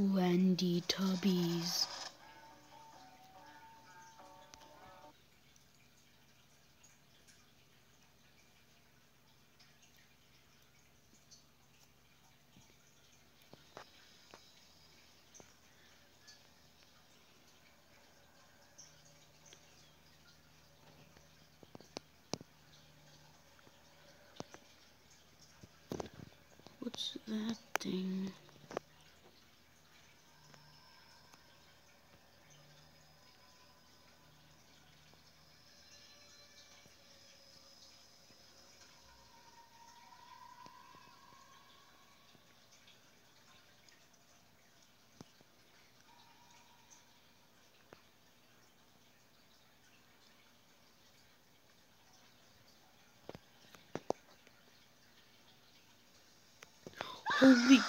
Wendy Tubbies. What's that thing? Holy